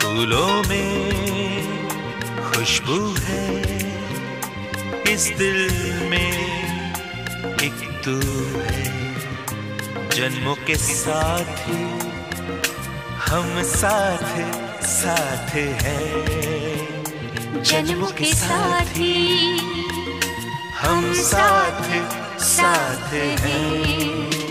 फूलों में खुशबू है। इस दिल में एक तू है। जन्मों के साथ हम साथ साथ है। जन्मों के साथ हम साथ साथ हैं।